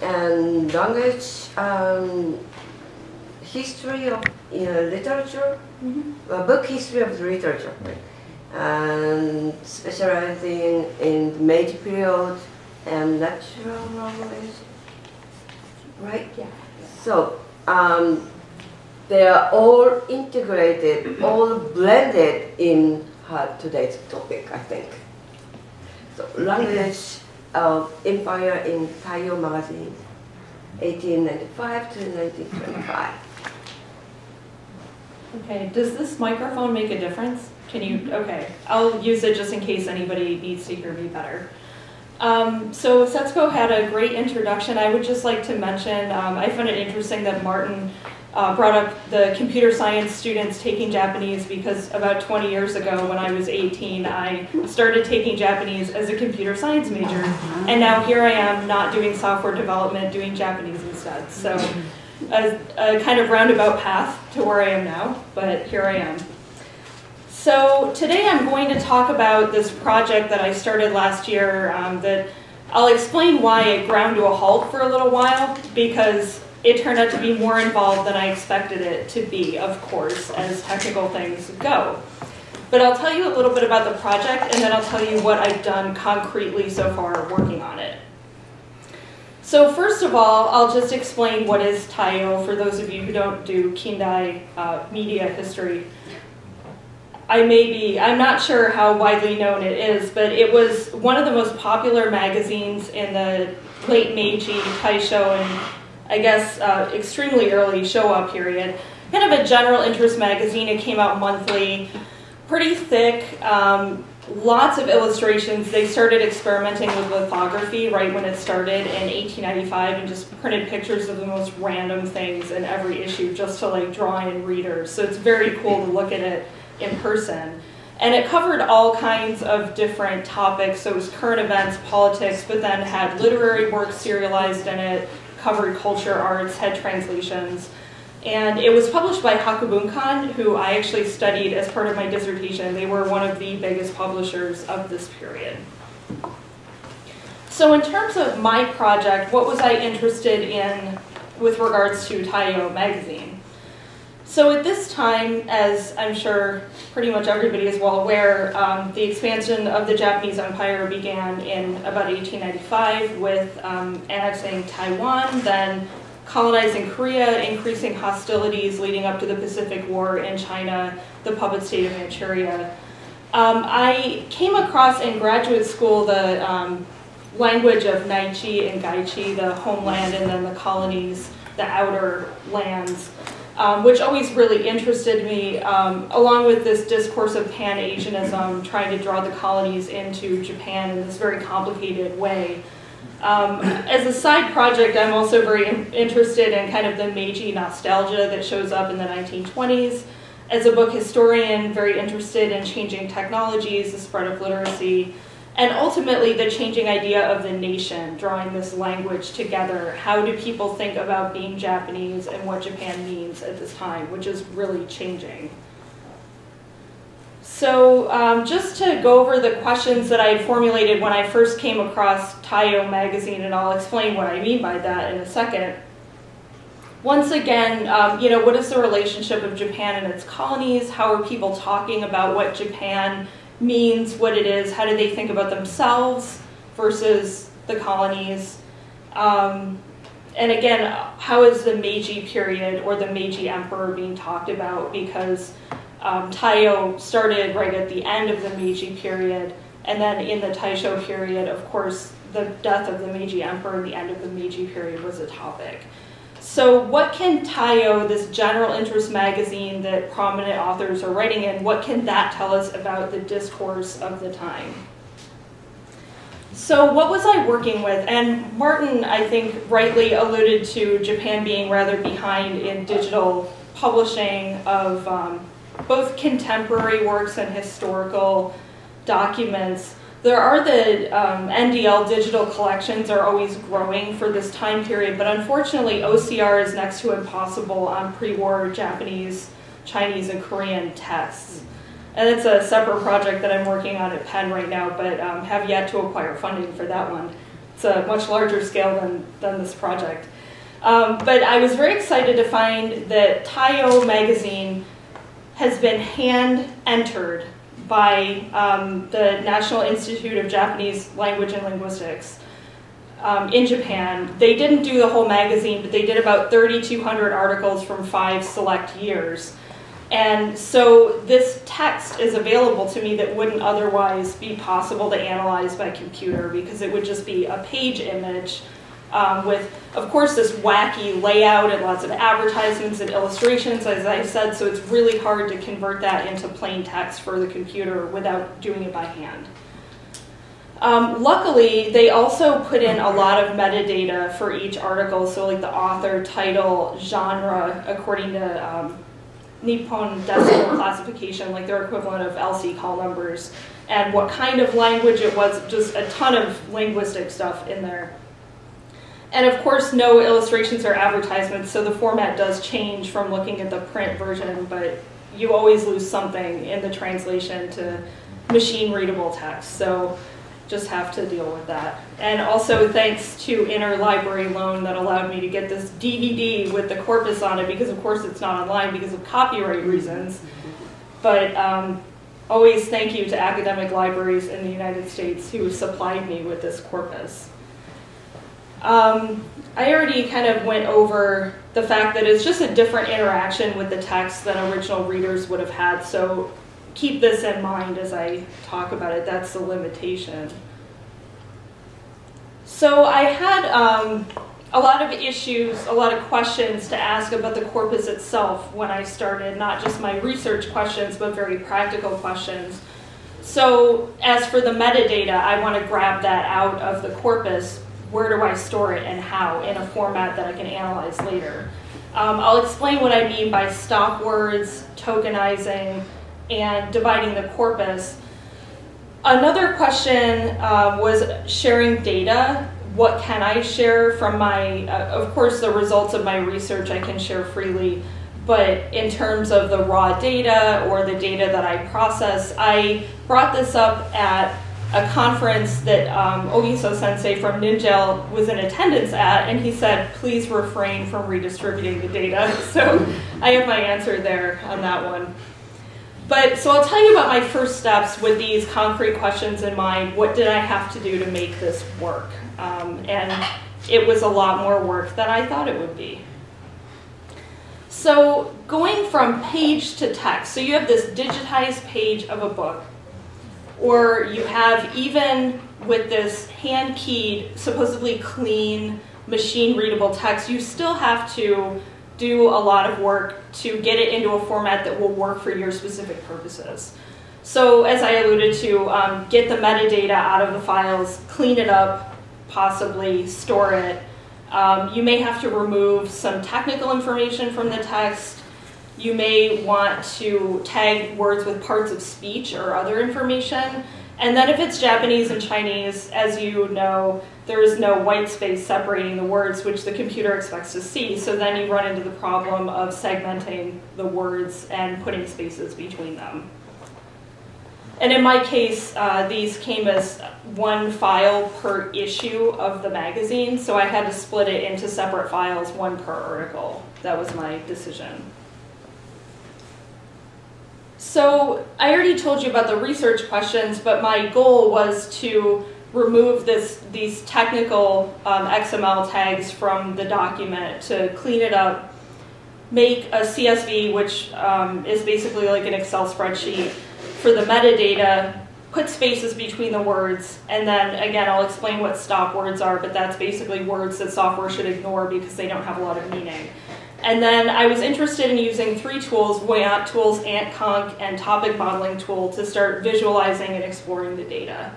and language, um, history of you know, literature, uh, book history of the literature, and specializing in the Meiji period and natural language, right? Yeah. So um, they are all integrated, all blended in her today's topic, I think. So language of Empire in Taiyo magazine, 1895 to 1925. Okay, does this microphone make a difference? Can you, okay, I'll use it just in case anybody needs to hear me better. Um, so Setsuko had a great introduction. I would just like to mention, um, I found it interesting that Martin uh, brought up the computer science students taking Japanese because about 20 years ago when I was 18, I started taking Japanese as a computer science major. And now here I am not doing software development, doing Japanese instead. So a, a kind of roundabout path to where I am now, but here I am. So today I'm going to talk about this project that I started last year um, that I'll explain why it ground to a halt for a little while because it turned out to be more involved than I expected it to be, of course, as technical things go. But I'll tell you a little bit about the project and then I'll tell you what I've done concretely so far working on it. So first of all, I'll just explain what is Taiyo for those of you who don't do Kindai uh, media history. I may be, I'm not sure how widely known it is, but it was one of the most popular magazines in the late Meiji, Taisho, and I guess uh, extremely early Showa period. Kind of a general interest magazine. It came out monthly, pretty thick, um, lots of illustrations. They started experimenting with lithography right when it started in 1895 and just printed pictures of the most random things in every issue just to like draw in readers. So it's very cool to look at it in person. And it covered all kinds of different topics. So it was current events, politics, but then had literary works serialized in it, covered culture, arts, had translations. And it was published by Hakubunkan, who I actually studied as part of my dissertation. They were one of the biggest publishers of this period. So in terms of my project, what was I interested in with regards to Taiyo magazine? So at this time, as I'm sure pretty much everybody is well aware, um, the expansion of the Japanese Empire began in about 1895 with um, annexing Taiwan, then colonizing Korea, increasing hostilities leading up to the Pacific War in China, the puppet state of Manchuria. Um, I came across in graduate school the um, language of Naichi and Gaichi, the homeland and then the colonies, the outer lands um, which always really interested me, um, along with this discourse of Pan-Asianism, trying to draw the colonies into Japan in this very complicated way. Um, as a side project, I'm also very interested in kind of the Meiji nostalgia that shows up in the 1920s. As a book historian, very interested in changing technologies, the spread of literacy, and ultimately the changing idea of the nation, drawing this language together. How do people think about being Japanese and what Japan means at this time, which is really changing. So um, just to go over the questions that I formulated when I first came across Taiyo magazine, and I'll explain what I mean by that in a second. Once again, um, you know, what is the relationship of Japan and its colonies? How are people talking about what Japan means, what it is, how do they think about themselves versus the colonies. Um, and again, how is the Meiji period or the Meiji emperor being talked about? Because um, Taiyo started right at the end of the Meiji period, and then in the Taisho period, of course, the death of the Meiji emperor and the end of the Meiji period was a topic. So what can Taiyo, this general interest magazine that prominent authors are writing in, what can that tell us about the discourse of the time? So what was I working with? And Martin, I think, rightly alluded to Japan being rather behind in digital publishing of um, both contemporary works and historical documents. There are the um, NDL digital collections are always growing for this time period, but unfortunately OCR is next to impossible on pre-war Japanese, Chinese, and Korean texts. And it's a separate project that I'm working on at Penn right now, but um, have yet to acquire funding for that one. It's a much larger scale than, than this project. Um, but I was very excited to find that Taiyo magazine has been hand entered by um, the National Institute of Japanese Language and Linguistics um, in Japan. They didn't do the whole magazine, but they did about 3,200 articles from five select years. And so this text is available to me that wouldn't otherwise be possible to analyze by computer because it would just be a page image um, with, of course, this wacky layout and lots of advertisements and illustrations, as I said, so it's really hard to convert that into plain text for the computer without doing it by hand. Um, luckily, they also put in a lot of metadata for each article, so like the author, title, genre, according to um, Nippon Decimal Classification, like their equivalent of LC call numbers, and what kind of language it was, just a ton of linguistic stuff in there. And of course, no illustrations or advertisements, so the format does change from looking at the print version, but you always lose something in the translation to machine readable text. So just have to deal with that. And also thanks to Interlibrary Loan that allowed me to get this DVD with the corpus on it because of course it's not online because of copyright reasons. But um, always thank you to academic libraries in the United States who supplied me with this corpus. Um, I already kind of went over the fact that it's just a different interaction with the text than original readers would have had, so keep this in mind as I talk about it. That's the limitation. So I had um, a lot of issues, a lot of questions to ask about the corpus itself when I started, not just my research questions, but very practical questions. So as for the metadata, I want to grab that out of the corpus where do I store it and how in a format that I can analyze later. Um, I'll explain what I mean by stop words, tokenizing, and dividing the corpus. Another question um, was sharing data. What can I share from my, uh, of course, the results of my research I can share freely, but in terms of the raw data or the data that I process, I brought this up at a conference that um, Ogiso sensei from NINJAL was in attendance at, and he said, please refrain from redistributing the data. So I have my answer there on that one. But so I'll tell you about my first steps with these concrete questions in mind. What did I have to do to make this work? Um, and it was a lot more work than I thought it would be. So going from page to text, so you have this digitized page of a book or you have even with this hand-keyed, supposedly clean, machine-readable text, you still have to do a lot of work to get it into a format that will work for your specific purposes. So as I alluded to, um, get the metadata out of the files, clean it up, possibly store it. Um, you may have to remove some technical information from the text, you may want to tag words with parts of speech or other information. And then if it's Japanese and Chinese, as you know, there is no white space separating the words, which the computer expects to see. So then you run into the problem of segmenting the words and putting spaces between them. And in my case, uh, these came as one file per issue of the magazine, so I had to split it into separate files, one per article. That was my decision. So I already told you about the research questions, but my goal was to remove this, these technical um, XML tags from the document to clean it up, make a CSV, which um, is basically like an Excel spreadsheet for the metadata, put spaces between the words, and then again, I'll explain what stop words are, but that's basically words that software should ignore because they don't have a lot of meaning. And then I was interested in using three tools, Voyant Tools, AntConc, and Topic Modeling Tool to start visualizing and exploring the data.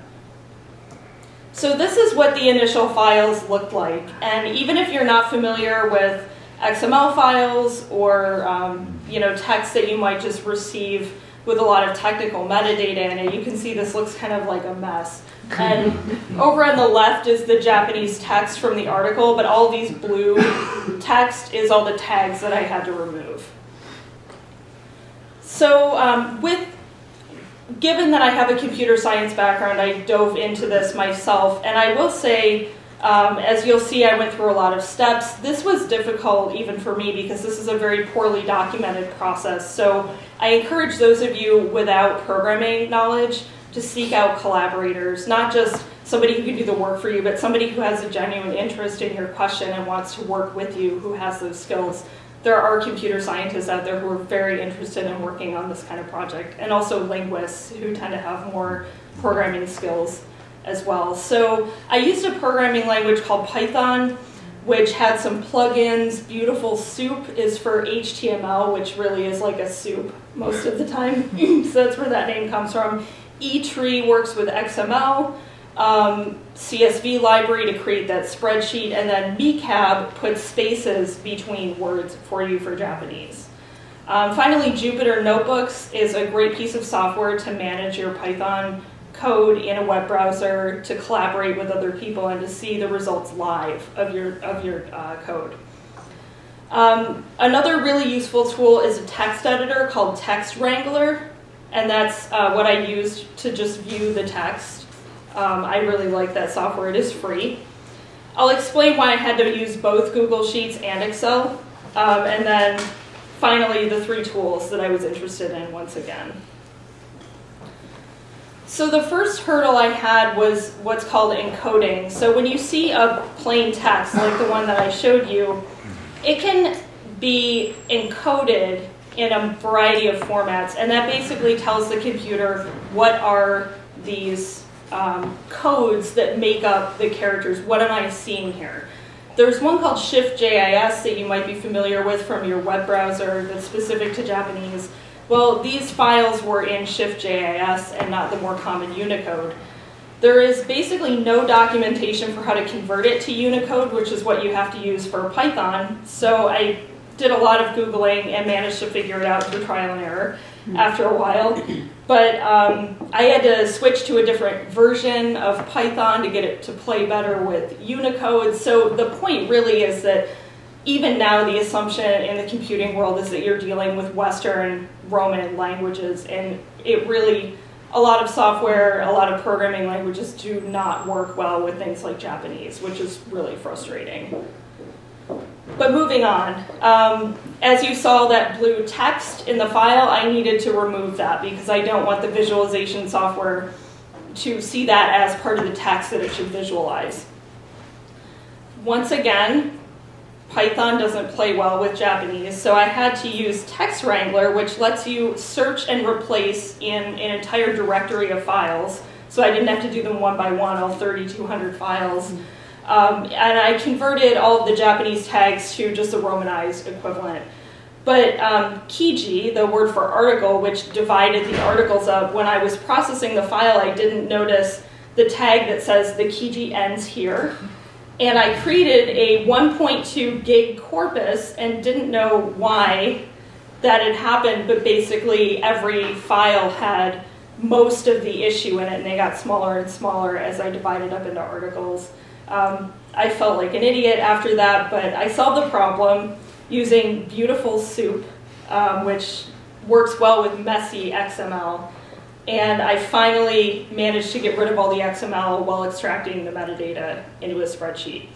So this is what the initial files looked like. And even if you're not familiar with XML files or um, you know text that you might just receive with a lot of technical metadata in it, you can see this looks kind of like a mess. And over on the left is the Japanese text from the article, but all these blue text is all the tags that I had to remove. So um, with, given that I have a computer science background, I dove into this myself, and I will say Um, as you'll see, I went through a lot of steps. This was difficult even for me because this is a very poorly documented process. So I encourage those of you without programming knowledge to seek out collaborators, not just somebody who can do the work for you, but somebody who has a genuine interest in your question and wants to work with you, who has those skills. There are computer scientists out there who are very interested in working on this kind of project, and also linguists who tend to have more programming skills as well. So I used a programming language called Python, which had some plugins. Beautiful Soup is for HTML, which really is like a soup most of the time. so that's where that name comes from. eTree works with XML. Um, CSV library to create that spreadsheet, and then MeCab puts spaces between words for you for Japanese. Um, finally, Jupyter Notebooks is a great piece of software to manage your Python code in a web browser to collaborate with other people and to see the results live of your, of your uh, code. Um, another really useful tool is a text editor called Text Wrangler, and that's uh, what I used to just view the text. Um, I really like that software, it is free. I'll explain why I had to use both Google Sheets and Excel, um, and then finally the three tools that I was interested in once again. So the first hurdle I had was what's called encoding. So when you see a plain text, like the one that I showed you, it can be encoded in a variety of formats, and that basically tells the computer what are these um, codes that make up the characters. What am I seeing here? There's one called Shift-JIS that you might be familiar with from your web browser that's specific to Japanese. Well, these files were in Shift-JIS and not the more common Unicode. There is basically no documentation for how to convert it to Unicode, which is what you have to use for Python. So I did a lot of Googling and managed to figure it out through trial and error after a while. But um, I had to switch to a different version of Python to get it to play better with Unicode. So the point really is that even now the assumption in the computing world is that you're dealing with Western Roman languages and it really, a lot of software, a lot of programming languages do not work well with things like Japanese, which is really frustrating. But moving on, um, as you saw that blue text in the file, I needed to remove that because I don't want the visualization software to see that as part of the text that it should visualize. Once again, Python doesn't play well with Japanese, so I had to use Text Wrangler, which lets you search and replace in an entire directory of files. So I didn't have to do them one by one, all 3,200 files. Um, and I converted all of the Japanese tags to just a romanized equivalent. But um, Kiji, the word for article, which divided the articles up, when I was processing the file, I didn't notice the tag that says the Kiji ends here and I created a 1.2 gig corpus and didn't know why that had happened, but basically every file had most of the issue in it, and they got smaller and smaller as I divided up into articles. Um, I felt like an idiot after that, but I solved the problem using Beautiful Soup, um, which works well with messy XML and I finally managed to get rid of all the XML while extracting the metadata into a spreadsheet.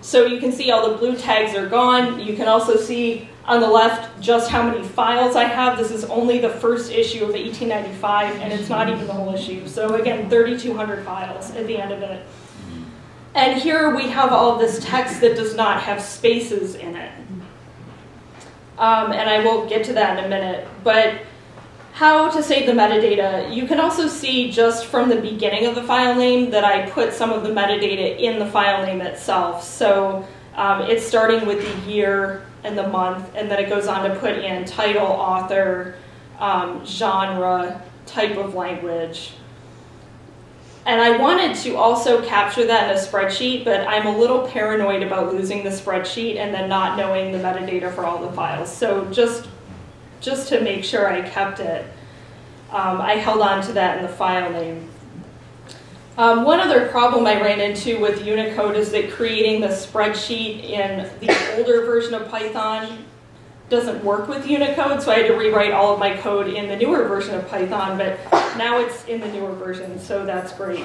So you can see all the blue tags are gone. You can also see on the left just how many files I have. This is only the first issue of 1895, and it's not even the whole issue. So again, 3,200 files at the end of it. And here we have all this text that does not have spaces in it. Um, and I will get to that in a minute. But how to save the metadata. You can also see just from the beginning of the file name that I put some of the metadata in the file name itself. So um, it's starting with the year and the month, and then it goes on to put in title, author, um, genre, type of language. And I wanted to also capture that in a spreadsheet, but I'm a little paranoid about losing the spreadsheet and then not knowing the metadata for all the files. So just just to make sure I kept it, um, I held on to that in the file name. Um, one other problem I ran into with Unicode is that creating the spreadsheet in the older version of Python doesn't work with Unicode, so I had to rewrite all of my code in the newer version of Python, but now it's in the newer version, so that's great.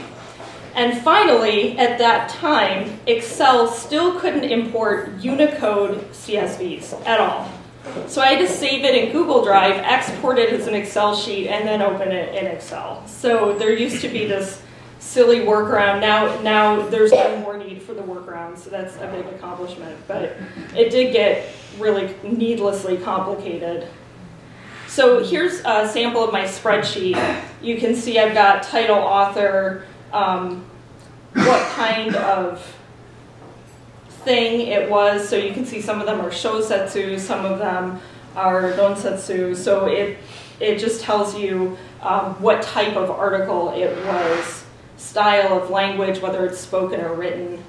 And finally, at that time, Excel still couldn't import Unicode CSVs at all. So I had to save it in Google Drive, export it as an Excel sheet, and then open it in Excel. So there used to be this silly workaround. Now, now there's no more need for the workaround, so that's a big accomplishment. But it did get really needlessly complicated. So here's a sample of my spreadsheet. You can see I've got title, author, um, what kind of thing it was. So you can see some of them are shosetsu, some of them are ronsetsu. So it, it just tells you um, what type of article it was, style of language, whether it's spoken or written.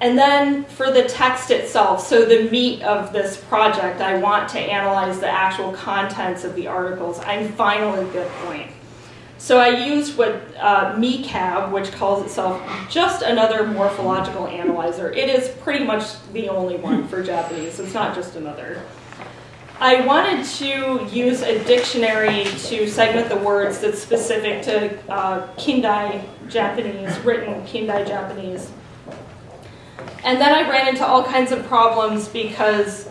And then for the text itself, so the meat of this project, I want to analyze the actual contents of the articles. I'm finally at point. So I used what uh, MeCab, which calls itself just another morphological analyzer. It is pretty much the only one for Japanese. It's not just another. I wanted to use a dictionary to segment the words that's specific to uh, Kindai Japanese, written Kindai Japanese. And then I ran into all kinds of problems because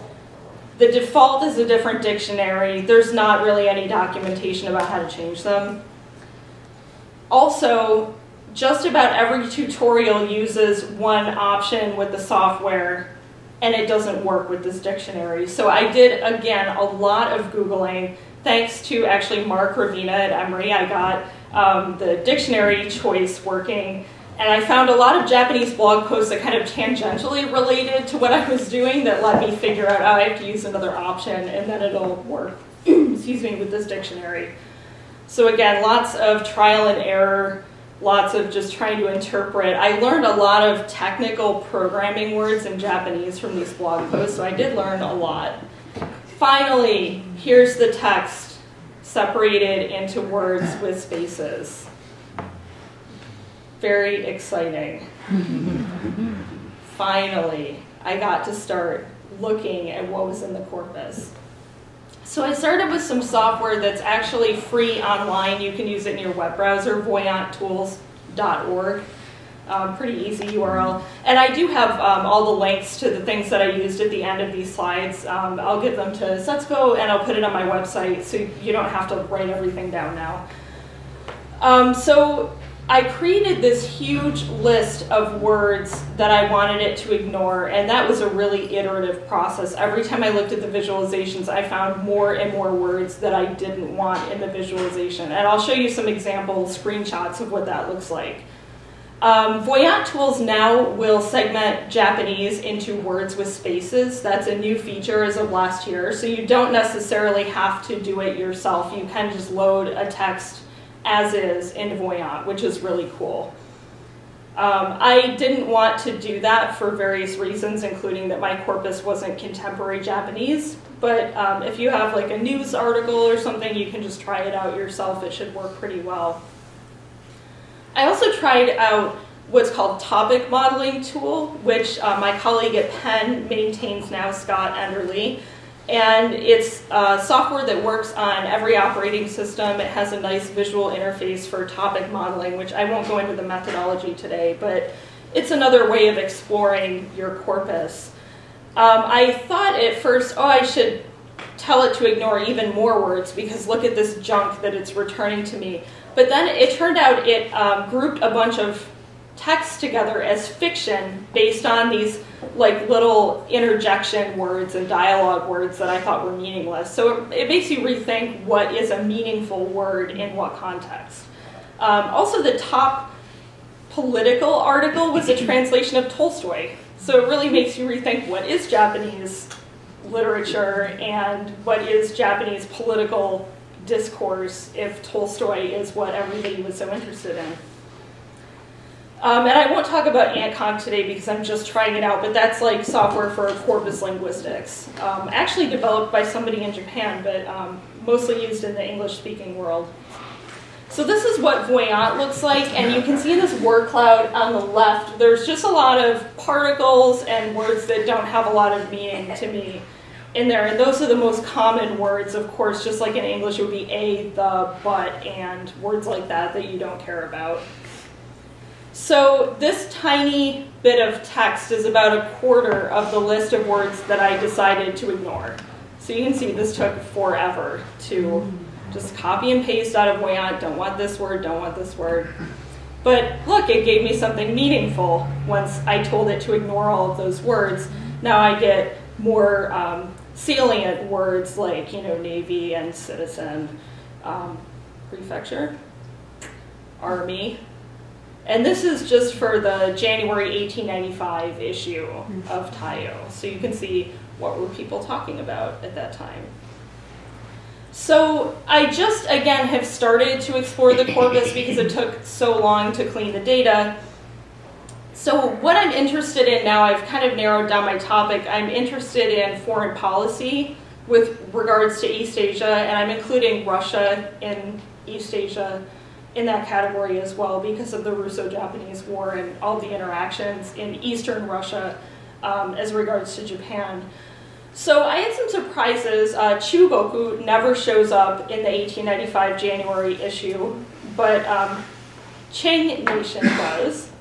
the default is a different dictionary. There's not really any documentation about how to change them. Also, just about every tutorial uses one option with the software and it doesn't work with this dictionary. So I did, again, a lot of Googling. Thanks to actually Mark Ravina at Emory, I got um, the dictionary choice working. And I found a lot of Japanese blog posts that kind of tangentially related to what I was doing that let me figure out, oh, I have to use another option and then it'll work, excuse me, with this dictionary. So again, lots of trial and error, lots of just trying to interpret. I learned a lot of technical programming words in Japanese from these blog posts, so I did learn a lot. Finally, here's the text separated into words with spaces very exciting. Finally, I got to start looking at what was in the corpus. So I started with some software that's actually free online. You can use it in your web browser, voyanttools.org. Um, pretty easy URL. And I do have um, all the links to the things that I used at the end of these slides. Um, I'll give them to Setsuko and I'll put it on my website so you don't have to write everything down now. Um, so I created this huge list of words that I wanted it to ignore, and that was a really iterative process. Every time I looked at the visualizations, I found more and more words that I didn't want in the visualization. And I'll show you some example screenshots of what that looks like. Um, Voyant Tools now will segment Japanese into words with spaces. That's a new feature as of last year, so you don't necessarily have to do it yourself. You can just load a text as is in Voyant, which is really cool. Um, I didn't want to do that for various reasons, including that my corpus wasn't contemporary Japanese. But um, if you have like a news article or something, you can just try it out yourself. It should work pretty well. I also tried out what's called topic modeling tool, which uh, my colleague at Penn maintains now, Scott Enderle. And it's uh, software that works on every operating system. It has a nice visual interface for topic modeling, which I won't go into the methodology today, but it's another way of exploring your corpus. Um, I thought at first, oh, I should tell it to ignore even more words because look at this junk that it's returning to me. But then it turned out it um, grouped a bunch of text together as fiction based on these like little interjection words and dialogue words that I thought were meaningless. So it, it makes you rethink what is a meaningful word in what context. Um, also, the top political article was a translation of Tolstoy. So it really makes you rethink what is Japanese literature and what is Japanese political discourse if Tolstoy is what everybody was so interested in. Um, and I won't talk about AntConc today because I'm just trying it out, but that's like software for corpus linguistics. Um, actually developed by somebody in Japan, but um, mostly used in the English-speaking world. So this is what Voyant looks like, and you can see this word cloud on the left, there's just a lot of particles and words that don't have a lot of meaning to me. in there, and those are the most common words, of course, just like in English, it would be a, the, but, and words like that that you don't care about. So this tiny bit of text is about a quarter of the list of words that I decided to ignore. So you can see this took forever to just copy and paste out of Voyant, don't want this word, don't want this word. But look, it gave me something meaningful once I told it to ignore all of those words. Now I get more um, salient words like, you know, Navy and citizen, um, prefecture, army. And this is just for the January 1895 issue of Taiyo. So you can see what were people talking about at that time. So I just, again, have started to explore the corpus because it took so long to clean the data. So what I'm interested in now, I've kind of narrowed down my topic. I'm interested in foreign policy with regards to East Asia, and I'm including Russia in East Asia in that category as well because of the Russo-Japanese War and all the interactions in Eastern Russia um, as regards to Japan. So I had some surprises. Uh, Chugoku never shows up in the 1895 January issue, but um, Qing Nation does.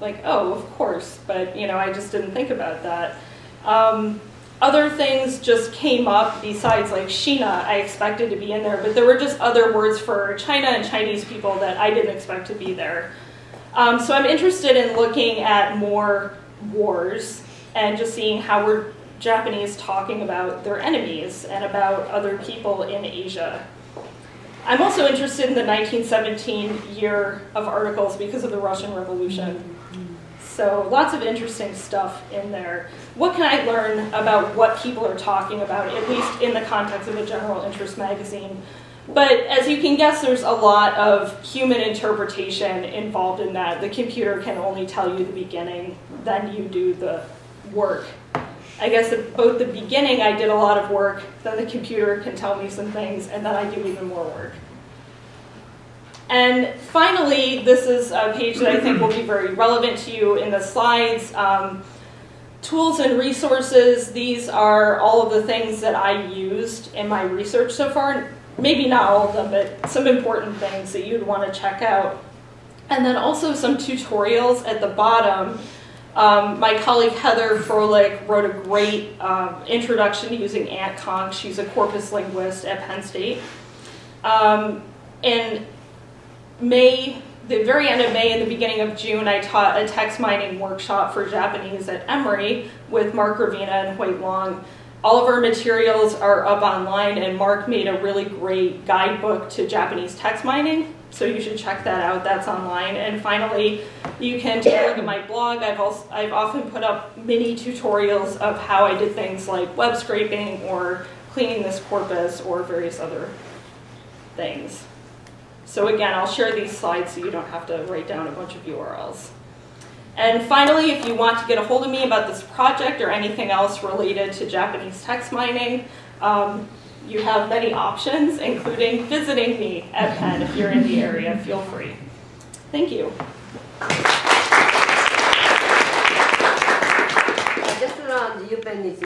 Like, oh, of course, but you know, I just didn't think about that. Um, other things just came up besides like Shina, I expected to be in there, but there were just other words for China and Chinese people that I didn't expect to be there. Um, so I'm interested in looking at more wars and just seeing how we're Japanese talking about their enemies and about other people in Asia. I'm also interested in the 1917 year of articles because of the Russian Revolution. So lots of interesting stuff in there. What can I learn about what people are talking about, at least in the context of a general interest magazine? But as you can guess, there's a lot of human interpretation involved in that. The computer can only tell you the beginning, then you do the work. I guess at both the beginning I did a lot of work, then the computer can tell me some things, and then I do even more work. And finally, this is a page that I think will be very relevant to you in the slides. Um, tools and resources, these are all of the things that I used in my research so far. Maybe not all of them, but some important things that you'd want to check out. And then also some tutorials at the bottom um, my colleague Heather Froehlich wrote a great um, introduction using AntConc. She's a corpus linguist at Penn State. Um, in May, the very end of May and the beginning of June, I taught a text mining workshop for Japanese at Emory with Mark Ravina and Hoyt Long. All of our materials are up online and Mark made a really great guidebook to Japanese text mining. So you should check that out, that's online. And finally, you can take a look at my blog. I've, also, I've often put up mini tutorials of how I did things like web scraping or cleaning this corpus or various other things. So again, I'll share these slides so you don't have to write down a bunch of URLs. And finally, if you want to get a hold of me about this project or anything else related to Japanese text mining, um, you have many options, including visiting me at Penn if you're in the area. Feel free. Thank you. Just around,